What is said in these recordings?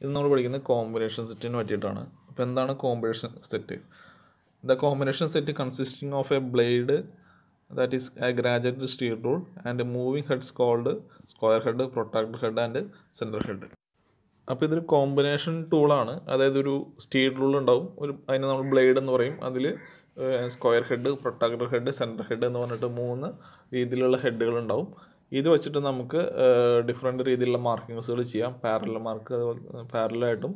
ഇത് നമ്മൾ പഠിക്കുന്നത് കോമ്പിനേഷൻ സെറ്റിന് പറ്റിയിട്ടാണ്. അപ്പോൾ എന്താണ് combination set the combination set consisting of a blade that is a graduated steel rule and moving heads called square head protractor head and central head അപ്പോൾ ഇതൊരു കോമ്പിനേഷൻ ടൂളാണ് അതായത് ഒരു സ്റ്റീൽ റൂൾ ഉണ്ടാവും. ഒരു അതിന് നമ്മൾ ബ്ലേഡ് എന്ന് പറയും. അതിൽ square head protractor head central head എന്ന് പറഞ്ഞിട്ട് മൂന്ന് രീതിയിലുള്ള ഹെഡുകൾ ഉണ്ടാവും. ഇത് വെച്ചിട്ട് നമുക്ക് ഡിഫറെന്റ് രീതിയിലുള്ള മാർക്കിങ്സുകൾ ചെയ്യാം. പാരലൽ മാർക്ക് അതുപോലെ പാരലായിട്ടും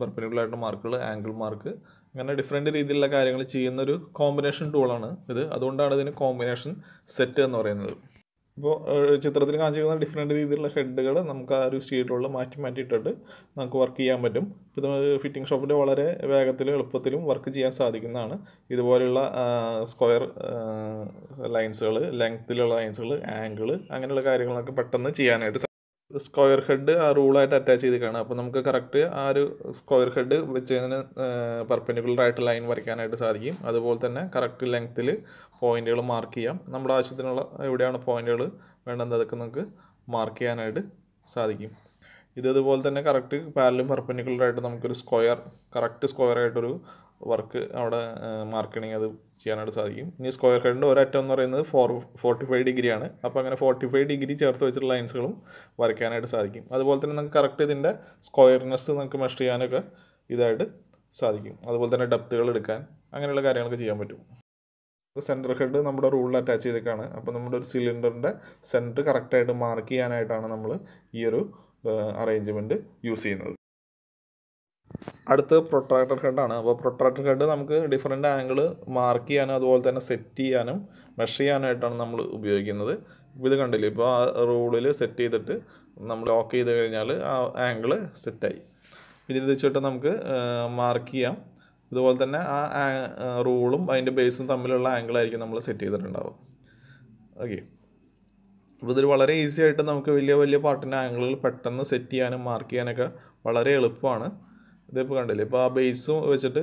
പെർപ്പനിക്കുലറായിട്ടും മാർക്കുകൾ ആംഗിൾ മാർക്ക് അങ്ങനെ ഡിഫറെന്റ് രീതിയിലുള്ള കാര്യങ്ങൾ ചെയ്യുന്ന ഒരു കോമ്പിനേഷൻ ടൂളാണ് ഇത്. അതുകൊണ്ടാണ് ഇതിന് കോമ്പിനേഷൻ സെറ്റ് എന്ന് പറയുന്നത്. ഇപ്പോൾ ചിത്രത്തിൽ കാണിച്ചിരിക്കുന്ന ഡിഫറെന്റ് രീതിയിലുള്ള ഹെഡുകൾ നമുക്ക് ആ ഒരു സ്റ്റീലിലുള്ള മാറ്റി മാറ്റിയിട്ടിട്ട് നമുക്ക് വർക്ക് ചെയ്യാൻ പറ്റും. ഇത് ഫിറ്റിംഗ് ഷോപ്പിൽ വളരെ വേഗത്തിലും എളുപ്പത്തിലും വർക്ക് ചെയ്യാൻ സാധിക്കുന്നതാണ്. ഇതുപോലെയുള്ള സ്ക്വയർ ലൈൻസുകൾ ലെങ്ത്തിലുള്ള ലൈൻസുകൾ ആംഗിൾ അങ്ങനെയുള്ള കാര്യങ്ങളൊക്കെ പെട്ടെന്ന് ചെയ്യാനായിട്ട് സ്ക്വയർ ഹെഡ് ആ റൂളായിട്ട് അറ്റാച്ച് ചെയ്തിരിക്കുകയാണ്. അപ്പോൾ നമുക്ക് കറക്റ്റ് ആ ഒരു സ്ക്വയർ ഹെഡ് വെച്ചതിന് പെർപ്പൻഡിക്കുലർ ആയിട്ട് ലൈൻ വരയ്ക്കാനായിട്ട് സാധിക്കും. അതുപോലെ തന്നെ കറക്റ്റ് ലെങ്ത്തിൽ പോയിന്റുകൾ മാർക്ക് ചെയ്യാം. നമ്മുടെ ആവശ്യത്തിനുള്ള എവിടെയാണ് പോയിന്റുകൾ വേണ്ടത് അതൊക്കെ നമുക്ക് മാർക്ക് ചെയ്യാനായിട്ട് സാധിക്കും. ഇതതുപോലെ തന്നെ കറക്റ്റ് പാരലും പെർപ്പൻഡിക്കുലർ ആയിട്ട് നമുക്കൊരു സ്ക്വയർ കറക്റ്റ് സ്ക്വയർ ആയിട്ടൊരു വർക്ക് അവിടെ മാർക്കണിങ് അത് ചെയ്യാനായിട്ട് സാധിക്കും. ഇനി സ്ക്വയർ ഹെഡിന്റെ ഒരറ്റം എന്ന് പറയുന്നത് ഫോർ ഫോർട്ടി ഫൈവ് ഡിഗ്രിയാണ് അപ്പോൾ അങ്ങനെ ഫോർട്ടി ഫൈവ് ഡിഗ്രി ചേർത്ത് വെച്ചിട്ടുള്ള ലൈൻസുകളും വരയ്ക്കാനായിട്ട് സാധിക്കും. അതുപോലെ തന്നെ നമുക്ക് കറക്റ്റ് ഇതിന്റെ സ്ക്വയർനെസ് നമുക്ക് മെഷർ ചെയ്യാനൊക്കെ ഇതായിട്ട് സാധിക്കും. അതുപോലെ തന്നെ ഡെപ്തുകൾ എടുക്കാൻ അങ്ങനെയുള്ള കാര്യങ്ങളൊക്കെ ചെയ്യാൻ പറ്റും. സെന്റർ ഹെഡ് നമ്മുടെ റൂളിൽ അറ്റാച്ച് ചെയ്തേക്കാണ് അപ്പോൾ നമ്മുടെ ഒരു സിലിണ്ടറിന്റെ സെന്റർ കറക്റ്റായിട്ട് മാർക്ക് ചെയ്യാനായിട്ടാണ് നമ്മൾ ഈ ഒരു അറേഞ്ച്മെന്റ് യൂസ് ചെയ്യുന്നത്. അടുത്ത് പ്രൊട്രാക്ടർ ഹെഡാണ് അപ്പോൾ പ്രൊട്രാക്ടർ ഹെഡ് നമുക്ക് ഡിഫറെന്റ് ആംഗിൾ മാർക്ക് ചെയ്യാനും അതുപോലെ തന്നെ സെറ്റ് ചെയ്യാനും മെഷർ ചെയ്യാനായിട്ടാണ് നമ്മൾ ഉപയോഗിക്കുന്നത്. ഇപ്പോൾ ഇത് കണ്ടില്ലേ? ഇപ്പോൾ ആ റൂളിൽ സെറ്റ് ചെയ്തിട്ട് നമ്മൾ ലോക്ക് ചെയ്ത് കഴിഞ്ഞാൽ ആ ആംഗിൾ സെറ്റായി പിന്നെ ഇത് വെച്ചിട്ട് നമുക്ക് മാർക്ക് ചെയ്യാം. അതുപോലെ തന്നെ ആ റൂളും അതിന്റെ ബേസും തമ്മിലുള്ള ആംഗിളായിരിക്കും നമ്മൾ സെറ്റ് ചെയ്തിട്ടുണ്ടാവും ഓക്കെ അപ്പോൾ ഇതിൽ വളരെ ഈസി ആയിട്ട് നമുക്ക് വലിയ വലിയ പാർട്ടിന്റെ ആംഗിളുകൾ പെട്ടെന്ന് സെറ്റ് ചെയ്യാനും മാർക്ക് ചെയ്യാനൊക്കെ വളരെ എളുപ്പമാണ്. ഇതിപ്പോൾ കണ്ടില്ലേ? ഇപ്പോൾ ആ ബേസ് വെച്ചിട്ട്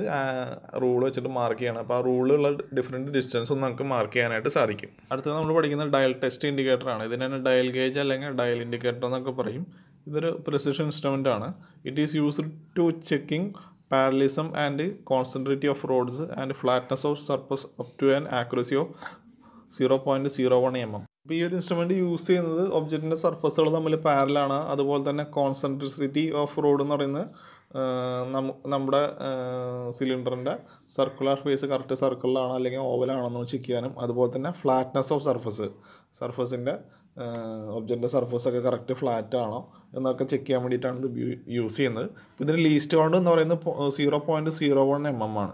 റൂൾ വെച്ചിട്ട് മാർക്ക് ചെയ്യണം. അപ്പോൾ ആ റൂളിലുള്ള ഡിഫറെന്റ് ഡിസ്റ്റൻസും നമുക്ക് മാർക്ക് ചെയ്യാനായിട്ട് സാധിക്കും. അടുത്തത് നമ്മൾ പഠിക്കുന്ന ഡയൽ ടെസ്റ്റ് ഇൻഡിക്കേറ്റർ ആണ്. ഇതിനെ ഡയൽ ഗേജ് അല്ലെങ്കിൽ ഡയൽ ഇൻഡിക്കേറ്റർ എന്നൊക്കെ പറയും. ഇതൊരു പ്രിസിഷൻ ഇൻസ്ട്രുമെന്റ് ആണ്. It is used to checking parallelism and concentricity of rods and flatness of surface up to an accuracy of zero point zero one m m അപ്പോൾ ഈ ഒരു instrument use ചെയ്യുന്നത് ഒബ്ജക്റ്റിന്റെ സർഫസുകൾ തമ്മിൽ പാരലാണ് അതുപോലെ തന്നെ കോൺസെൻട്രിസിറ്റി ഓഫ് റോഡ് എന്ന് പറയുന്നത് നമ്മുടെ സിലിണ്ടറിന്റെ സർക്കുലർ ഫേസ് കറക്റ്റ് സർക്കിളിലാണോ അല്ലെങ്കിൽ ഓവലാണോ ചെക്ക് ചെയ്യാനും അതുപോലെ തന്നെ ഫ്ലാറ്റ്നെസ് ഓഫ് സർഫസ് സർഫസിന്റെ ഒബ്ജക്റ്റിന്റെ സർഫസ് ഒക്കെ കറക്റ്റ് ഫ്ലാറ്റ് ആണോ എന്നൊക്കെ ചെക്ക് ചെയ്യാൻ വേണ്ടിയിട്ടാണ് ഇത് യൂസ് ചെയ്യുന്നത്. അപ്പോൾ ഇതിന് ലീസ്റ്റ് കൗണ്ട് എന്ന് പറയുന്നത് zero point zero one m m ആണ്.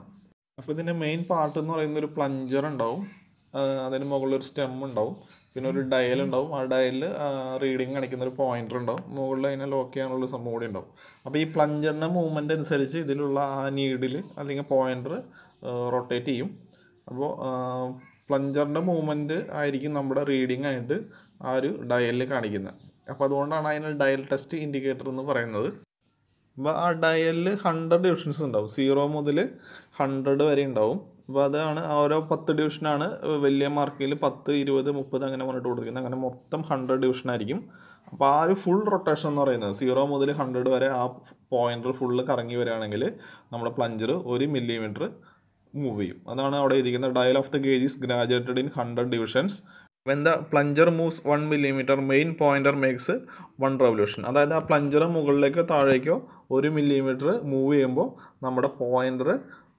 അപ്പോൾ ഇതിന്റെ മെയിൻ പാർട്ട് എന്ന് പറയുന്ന ഒരു പ്ലഞ്ചർ ഉണ്ടാവും. അതിന് മുകളിൽ ഒരു സ്റ്റെം ഉണ്ടാവും. പിന്നെ ഒരു ഡയൽ ഉണ്ടാവും. ആ ഡയലിൽ റീഡിങ് കാണിക്കുന്ന ഒരു പോയിന്റർ ഉണ്ടാവും. മുകളിൽ അതിനെ ലോക്ക് ചെയ്യാനുള്ള സംഭവം കൂടി ഉണ്ടാവും. അപ്പോൾ ഈ പ്ലഞ്ചറിന്റെ മൂവ്മെന്റ് അനുസരിച്ച് ഇതിലുള്ള ആ നീഡിൽ അല്ലെങ്കിൽ പോയിന്റർ റൊട്ടേറ്റ് ചെയ്യും. അപ്പോൾ പ്ലഞ്ചറിന്റെ മൂവ്മെന്റ് ആയിരിക്കും നമ്മുടെ റീഡിംഗ് ആയിട്ട് ആ ഒരു ഡയലിൽ കാണിക്കുന്നത്. അപ്പോൾ അതുകൊണ്ടാണ് അതിന് ഡയൽ ടെസ്റ്റ് ഇൻഡിക്കേറ്റർ എന്ന് പറയുന്നത്. അപ്പോൾ ആ ഡയലിൽ ഹൺഡ്രഡ് ഡിവിഷൻസ് ഉണ്ടാവും. സീറോ മുതൽ ഹൺഡ്രഡ് വരെ ഉണ്ടാവും. അപ്പോൾ അതാണ് ഓരോ പത്ത് ഡിവിഷനാണ് വലിയ മാർക്കിൽ പത്ത് ഇരുപത് മുപ്പത് അങ്ങനെ പറഞ്ഞിട്ട് കൊടുക്കുന്നത്. അങ്ങനെ മൊത്തം ഹൺഡ്രഡ് ഡിവിഷൻ ആയിരിക്കും. അപ്പോൾ ആ ഒരു ഫുൾ റൊട്ടേഷൻ എന്ന് പറയുന്നത് സീറോ മുതൽ ഹൺഡ്രഡ് വരെ ആ പോയിന്റർ ഫുള്ള് കറങ്ങി വരികയാണെങ്കിൽ നമ്മുടെ പ്ലഞ്ചർ ഒരു മില്ലിമീറ്റർ മൂവ് ചെയ്യും. അതാണ് അവിടെ ഇരിക്കുന്നത് dial of the gauge is graduated in hundred divisions when the plunger moves one millimetre main pointer makes one revolution അതായത് ആ പ്ലഞ്ചർ മുകളിലേക്കോ താഴേക്കോ ഒരു മില്ലിമീറ്റർ മൂവ് ചെയ്യുമ്പോൾ നമ്മുടെ പോയിന്റർ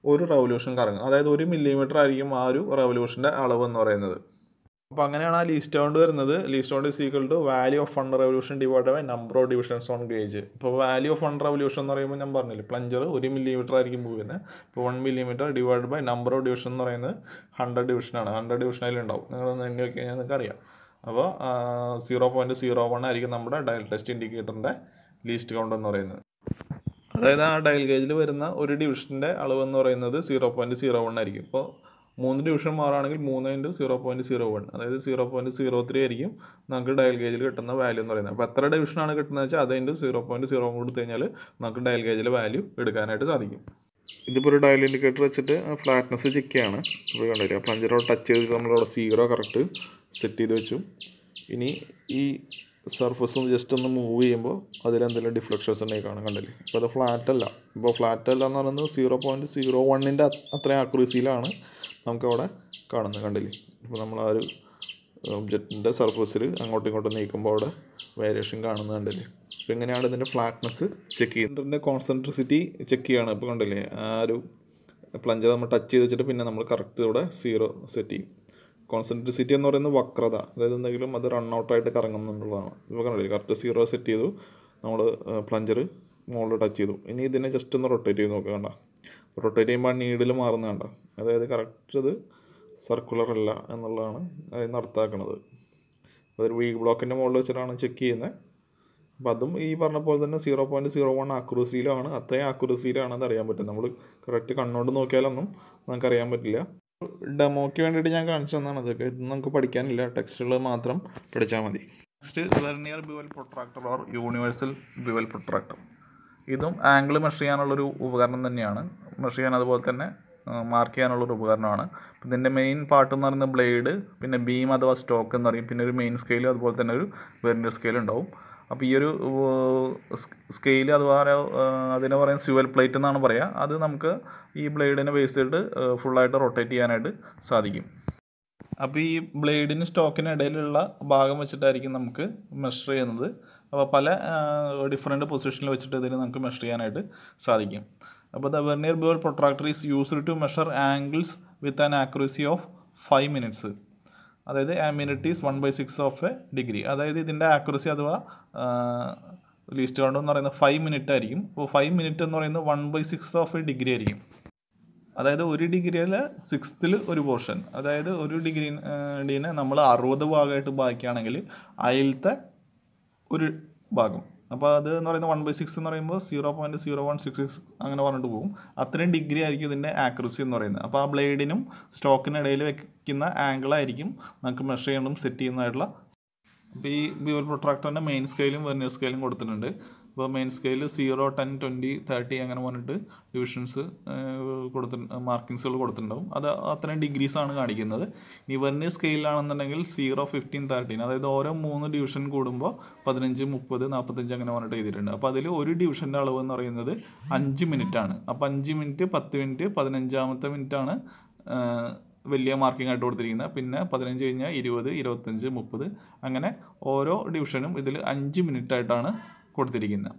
ഒരു റവല്യൂഷൻ കറങ്ങും അതായത് ഒരു മില്ലിമീറ്റർ ആയിരിക്കും ആ ഒരു റവല്യൂഷന്റെ അളവ് എന്ന് പറയുന്നത്. അപ്പോൾ അങ്ങനെയാണ് ആ ലീസ്റ്റ് കൗണ്ട് വരുന്നത്. Least count is equal to value of fund revolution divide by number of divisions on gauge ഇപ്പോൾ വാല്യൂ ഓഫ് ഫണ്ട് റവല്യൂഷൻ എന്ന് പറയുമ്പോൾ ഞാൻ പറഞ്ഞില്ല പ്ലഞ്ചർ ഒരു മില്ലിമീറ്റർ ആയിരിക്കും പോകുന്നത് ഇപ്പോൾ one millimetre divide by number of division എന്ന് പറയുന്നത് ഹൺഡ്രഡ് ഡിവിഷനാണ് ഹൺഡ്രഡ് ഡിവിഷനിൽ ഉണ്ടാവും. നിങ്ങളൊന്ന് എണ്ണി നോക്കി കഴിഞ്ഞാൽ നിങ്ങൾക്ക് അറിയാം. അപ്പോൾ സീറോ പോയിന്റ് സീറോ വൺ ആയിരിക്കും നമ്മുടെ ഡയൽ ടെസ്റ്റ് ഇൻഡിക്കേറ്ററിന്റെ ലീസ്റ്റ് കൗണ്ട് എന്ന് പറയുന്നത്. അതായത് ആ ഡയൽ ഗേജിൽ വരുന്ന ഒരു ഡിവിഷന്റെ അളവ് എന്ന് പറയുന്നത് സീറോ പോയിന്റ് സീറോ വൺ ആയിരിക്കും. ഇപ്പോൾ മൂന്ന് ഡിവിഷൻ മാറുകയാണെങ്കിൽ മൂന്ന് into zero point zero one അതായത് സീറോ പോയിന്റ് സീറോ ത്രീ ആയിരിക്കും നമുക്ക് ഡയൽ ഗേജിൽ കിട്ടുന്ന വാല്യൂ എന്ന് പറയുന്നത്. അപ്പോൾ എത്ര ഡിവിഷനാണ് കിട്ടുന്നത് വെച്ചാൽ അത് ഇന്റു സീറോ പോയിന്റ് സീറോ കൊടുത്തു കഴിഞ്ഞാൽ നമുക്ക് ഡയൽ ഗേജിലെ വാല്യൂ എടുക്കാനായിട്ട് സാധിക്കും. ഇതിപ്പോൾ ഒരു ഡയൽ ഇൻഡിക്കേറ്റർ വെച്ചിട്ട് ഫ്ലാറ്റ്നസ് ചെക്ക് ചെയ്യാണ് ഇപ്പോൾ കണ്ടില്ല പ്ലഞ്ചറോട് ടച്ച് ചെയ്തിട്ട് നമ്മളവിടെ സീറോ കറക്റ്റ് സെറ്റ് ചെയ്ത് വെച്ചു. ഇനി ഈ സർഫസ് ജസ്റ്റ് ഒന്ന് മൂവ് ചെയ്യുമ്പോൾ അതിലെന്തെങ്കിലും ഡിഫ്ലക്ഷൻസ് ഉണ്ടെങ്കിൽ കാണാൻ കണ്ടില്ലേ? ഇപ്പോൾ അത് ഫ്ലാറ്റ് അല്ല. ഇപ്പോൾ ഫ്ലാറ്റ് അല്ല എന്ന് പറയുന്നത് സീറോ പോയിന്റ് സീറോ വണ്ണിന്റെ അത്രയും ആക്യുറസിയിലാണ് നമുക്കവിടെ കാണുന്നത് കണ്ടില്ലേ? ഇപ്പോൾ നമ്മൾ ആ ഒരു ഒബ്ജക്റ്റിന്റെ സർഫസിൽ അങ്ങോട്ടും ഇങ്ങോട്ടും നീക്കുമ്പോൾ അവിടെ വേരിയേഷൻ കാണുന്നത് കണ്ടില്ലേ? അപ്പോൾ എങ്ങനെയാണ് ഇതിന്റെ ഫ്ലാറ്റ്നെസ് ചെക്ക് ചെയ്യുന്നതിന്റെ കോൺസെൻട്രിസിറ്റി ചെക്ക് ചെയ്യുകയാണ് ഇപ്പോൾ കണ്ടില്ലേ? ആ ഒരു പ്ലഞ്ചർ നമ്മൾ ടച്ച് ചെയ്ത് വെച്ചിട്ട് പിന്നെ നമ്മൾ കറക്റ്റ് ഇവിടെ സീറോ സെറ്റ് ചെയ്യും. കോൺസെൻട്രിസിറ്റി എന്ന് പറയുന്നത് വക്രത. അതായത് എന്തെങ്കിലും അത് റൺ ഔട്ടായിട്ട് കറങ്ങുന്നുള്ളതാണ്. ഇപ്പോൾ കണ്ടില്ലേ? കറക്റ്റ് സീറോ സെറ്റ് ചെയ്തു. നമ്മൾ പ്ലഞ്ചർ മുകളിൽ ടച്ച് ചെയ്തു. ഇനി ഇതിനെ ജസ്റ്റ് ഒന്ന് റൊട്ടേറ്റ് ചെയ്ത് നോക്കുക കണ്ട. റൊട്ടേറ്റ് ചെയ്യുമ്പോൾ ആ നീഡിൽ മാറുന്ന കണ്ട. അതായത് കറക്റ്റ് ഇത് സർക്കുലർ അല്ല എന്നുള്ളതാണ് അതിന് അർത്ഥാക്കുന്നത് അതൊരു വീ ബ്ലോക്കിന്റെ മുകളിൽ വെച്ചിട്ടാണ് ചെക്ക് ചെയ്യുന്നത് അപ്പോൾ അതും ഈ പറഞ്ഞ പോലെ തന്നെ സീറോ പോയിന്റ് സീറോ വൺ ആക്യുറസിയിലാണ് അത്രയും ആക്യുറസിയിലാണ് അറിയാൻ പറ്റും. നമ്മൾ കറക്റ്റ് കണ്ണുകൊണ്ട് നോക്കിയാലൊന്നും നമുക്ക് അറിയാൻ പറ്റില്ല. ഡെമോയ്ക്ക് വേണ്ടിയിട്ട് ഞാൻ കാണിച്ചു തന്നാണ് ഇതൊക്കെ ഇത് നമുക്ക് പഠിക്കാനില്ല. ടെക്സ്റ്റുകൾ മാത്രം പഠിച്ചാൽ മതി. Next vernier bevel protractor or universal bevel protractor ഇതും ആംഗിൾ മെഷർ ചെയ്യാനുള്ളൊരു ഉപകരണം തന്നെയാണ്. മെഷർ ചെയ്യാൻ അതുപോലെ തന്നെ മാർക്ക് ചെയ്യാനുള്ളൊരു ഉപകരണമാണ്. ഇതിന്റെ മെയിൻ പാർട്ട് എന്ന് പറയുന്നത് ബ്ലേഡ് പിന്നെ ബീം അഥവാ സ്റ്റോക്ക് എന്ന് പറയും. പിന്നെ ഒരു മെയിൻ സ്കെയിൽ അതുപോലെ തന്നെ ഒരു വെർണിയർ സ്കെയിൽ ഉണ്ടാവും. അപ്പോൾ ഈ ഒരു സ്കെയിൽ അഥവാ അതിനെ പറയുന്ന സ്യുവൽ പ്ലേറ്റ് എന്നാണ് പറയുക അത് നമുക്ക് ഈ ബ്ലേഡിനെ ബേസ് ചെയ്തിട്ട് ഫുള്ളായിട്ട് റൊട്ടേറ്റ് ചെയ്യാനായിട്ട് സാധിക്കും. അപ്പോൾ ഈ ബ്ലേഡിന് സ്റ്റോക്കിന് ഇടയിലുള്ള ഭാഗം വെച്ചിട്ടായിരിക്കും നമുക്ക് മെഷർ ചെയ്യുന്നത്. അപ്പോൾ പല ഡിഫറെന്റ് പൊസിഷനിൽ വെച്ചിട്ട് ഇതിന് നമുക്ക് മെഷർ ചെയ്യാനായിട്ട് സാധിക്കും. അപ്പോൾ the vernier bevel protractor is used to measure angles with an accuracy of five minutes അതായത് ആ minute is one by six of a degree അതായത് ഇതിന്റെ ആക്യുറസി അഥവാ ലീസ്റ്റ് കൗണ്ട് എന്ന് പറയുന്നത് ഫൈവ് മിനിറ്റ് ആയിരിക്കും. അപ്പോൾ ഫൈവ് മിനിറ്റ് എന്ന് പറയുന്നത് one by six of a degree ആയിരിക്കും. അതായത് ഒരു ഡിഗ്രിയിൽ സിക്സ്ത്തിൽ ഒരു പോർഷൻ അതായത് ഒരു ഡിഗ്രി ഡീനെ നമ്മൾ അറുപത് ഭാഗമായിട്ട് ബാക്കിയാണെങ്കിൽ അതിലത്തെ ഒരു ഭാഗം. അപ്പോൾ അത് എന്ന് പറയുന്നത് വൺ ബൈ സിക്സ് എന്ന് പറയുമ്പോൾ zero point zero one six six അങ്ങനെ പറഞ്ഞിട്ട് പോകും. അത്രയും ഡിഗ്രി ആയിരിക്കും ഇതിന്റെ ആക്യുറസി എന്ന് പറയുന്നത്. അപ്പോൾ ആ ബ്ലേഡിനും സ്റ്റോക്കിനിടയിൽ വെക്കുന്ന ആംഗിളായിരിക്കും നമുക്ക് മെഷർ ചെയ്യണം സെറ്റ് ചെയ്യുന്നതായിട്ടുള്ള അപ്പോൾ ഈ ബ്യൂവൽ പ്രൊട്രാക്ടറിന്റെ മെയിൻ സ്കെയിലും വെർണിയർ സ്കെയിലും കൊടുത്തിട്ടുണ്ട്. അപ്പോൾ main scale zero ten twenty thirty അങ്ങനെ പറഞ്ഞിട്ട് ഡിവിഷൻസ് കൊടുത്തി മാർക്കിങ്സുകൾ കൊടുത്തിട്ടുണ്ടാവും. അത് അത്രയും ഡിഗ്രീസ് ആണ് കാണിക്കുന്നത്. ഇനി വെർണിയർ സ്കെയിലാണെന്നുണ്ടെങ്കിൽ സീറോ ഫിഫ്റ്റീൻ തേർട്ടീൻ അതായത് ഓരോ മൂന്ന് ഡിവിഷൻ കൂടുമ്പോൾ പതിനഞ്ച് മുപ്പത് നാൽപ്പത്തഞ്ച് അങ്ങനെ പറഞ്ഞിട്ട് എഴുതിയിട്ടുണ്ട്. അപ്പോൾ അതിൽ ഒരു ഡിവിഷന്റെ അളവ് എന്ന് പറയുന്നത് അഞ്ച് മിനിറ്റാണ് അപ്പോൾ അഞ്ച് മിനിറ്റ് പത്ത് മിനിറ്റ് പതിനഞ്ചാമത്തെ മിനിറ്റാണ് വലിയ മാർക്കിംഗ് ആയിട്ട് കൊടുത്തിരിക്കുന്നത്. പിന്നെ പതിനഞ്ച് കഴിഞ്ഞാൽ ഇരുപത് ഇരുപത്തഞ്ച് മുപ്പത് അങ്ങനെ ഓരോ ഡിവിഷനും ഇതിൽ അഞ്ച് മിനിറ്റ് ആയിട്ടാണ് കൊടുത്തിരിക്കുന്നത്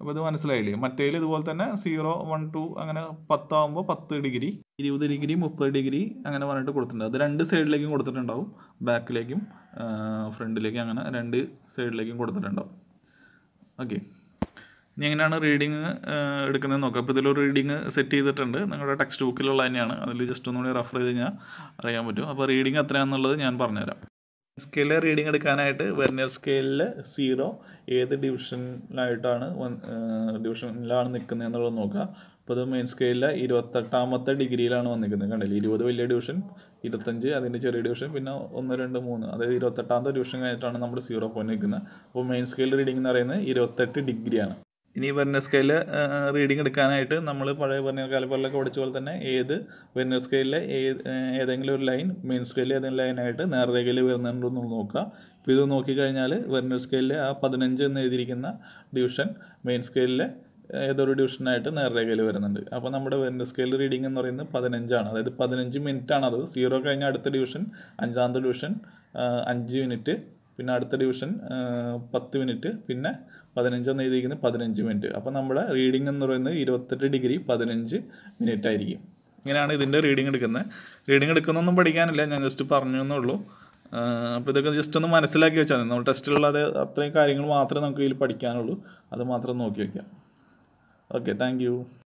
അപ്പോൾ ഇത് മനസ്സിലായില്ലേ? മറ്റേതിൽ ഇതുപോലെ തന്നെ സീറോ വൺ ടു അങ്ങനെ പത്താകുമ്പോൾ പത്ത് ഡിഗ്രി ഇരുപത് ഡിഗ്രി മുപ്പത് ഡിഗ്രി അങ്ങനെ പറഞ്ഞിട്ട് കൊടുത്തിട്ടുണ്ട്. അത് രണ്ട് സൈഡിലേക്കും കൊടുത്തിട്ടുണ്ടാവും. ബാക്കിലേക്കും ഫ്രണ്ടിലേക്കും അങ്ങനെ രണ്ട് സൈഡിലേക്കും കൊടുത്തിട്ടുണ്ടാവും. ഓക്കെ ഇനി എങ്ങനെയാണ് റീഡിങ് എടുക്കുന്നത് നോക്കാം. അപ്പോൾ ഇതിലൊരു റീഡിങ് സെറ്റ് ചെയ്തിട്ടുണ്ട്. നിങ്ങളുടെ ടെക്സ്റ്റ് ബുക്കിലുള്ള തന്നെയാണ്. അതിൽ ജസ്റ്റ് ഒന്നുകൂടി റെഫർ ചെയ്ത് കഴിഞ്ഞാൽ അറിയാൻ പറ്റും. അപ്പോൾ റീഡിങ് എത്രയാണെന്നുള്ളത് ഞാൻ പറഞ്ഞുതരാം. സ്കെയിലിൽ റീഡിംഗ് എടുക്കാനായിട്ട് വെർണിയർ സ്കെയിലിൽ സീറോ ഏത് ഡിവിഷനിലായിട്ടാണ് ഡിവിഷനിലാണ് നിൽക്കുന്നത് എന്നുള്ളത് നോക്കുക അപ്പോൾ അത് മെയിൻ സ്കെയിലിൽ ഇരുപത്തെട്ടാമത്തെ ഡിഗ്രിയിലാണ് വന്നിരിക്കുന്നത്. കണ്ടില്ലേ? ഇരുപത് വലിയ ഡിവിഷൻ ഇരുപത്തഞ്ച് അതിന്റെ ചെറിയ ഡിവിഷൻ പിന്നെ ഒന്ന് രണ്ട് മൂന്ന്. അതായത് ഇരുപത്തെട്ടാമത്തെ ഡിവിഷൻ കഴിഞ്ഞിട്ടാണ് നമ്മൾ സീറോ പോയിന്റ് നിൽക്കുന്നത്. അപ്പോൾ മെയിൻ സ്കെയിൽ റീഡിംഗ് എന്ന് പറയുന്നത് ഇരുപത്തെട്ട് ഡിഗ്രിയാണ് ഇനി വെർനർ സ്കെയിൽ റീഡിംഗ് എടുക്കാനായിട്ട് നമ്മൾ പഴയ പറഞ്ഞ കാലിപ്പറിലൊക്കെ ഓടിച്ച പോലെ തന്നെ ഏത് വെർനർ സ്കെയിലിലെ ഏത് ഏതെങ്കിലും ഒരു ലൈൻ മെയിൻ സ്കെയിലിൽ ഏതെങ്കിലും ലൈനായിട്ട് നേർരേഖയിൽ വരുന്നുണ്ടോ എന്ന് നോക്കുക. ഇപ്പോൾ ഇത് നോക്കിക്കഴിഞ്ഞാൽ വെർണിയർ സ്കെയിലിൽ ആ പതിനഞ്ച് എന്ന് എഴുതിയിരിക്കുന്ന ഡിവിഷൻ മെയിൻ സ്കെയിലിലെ ഏതൊരു ഡിവിഷനായിട്ട് നേർരേഖയിൽ വരുന്നുണ്ട്. അപ്പോൾ നമ്മുടെ വെർണിയർ സ്കെയിൽ റീഡിംഗ് എന്ന് പറയുന്നത് പതിനഞ്ചാണ്. അതായത് പതിനഞ്ച് മിനിറ്റ് ആണ് അത്. സീറോ കഴിഞ്ഞ അടുത്ത ഡിവിഷൻ അഞ്ചാമത്തെ ഡിവിഷൻ അഞ്ച് മിനിറ്റ് പിന്നെ അടുത്ത ഡിവിഷൻ പത്ത് മിനിറ്റ് പിന്നെ പതിനഞ്ചെന്ന് എഴുതിയിരിക്കുന്നത് പതിനഞ്ച് മിനിറ്റ്. അപ്പോൾ നമ്മുടെ റീഡിംഗ് എന്ന് പറയുന്നത് ഇരുപത്തെട്ട് ഡിഗ്രി പതിനഞ്ച് മിനിറ്റ് ആയിരിക്കും. ഇങ്ങനെയാണ് ഇതിന്റെ റീഡിംഗ് എടുക്കുന്നത്. റീഡിംഗ് എടുക്കുന്നൊന്നും പഠിക്കാനില്ല ഞാൻ ജസ്റ്റ് പറഞ്ഞു എന്നുള്ളൂ. അപ്പോൾ ഇതൊക്കെ ജസ്റ്റ് ഒന്ന് മനസ്സിലാക്കി വെച്ചാൽ മതി. നമ്മൾ ടെസ്റ്റിലുള്ള അത് അത്രയും കാര്യങ്ങൾ മാത്രമേ നമുക്ക് ഇതിൽ പഠിക്കാനുള്ളൂ. അത് മാത്രം നോക്കി വയ്ക്കാം ഓക്കെ താങ്ക്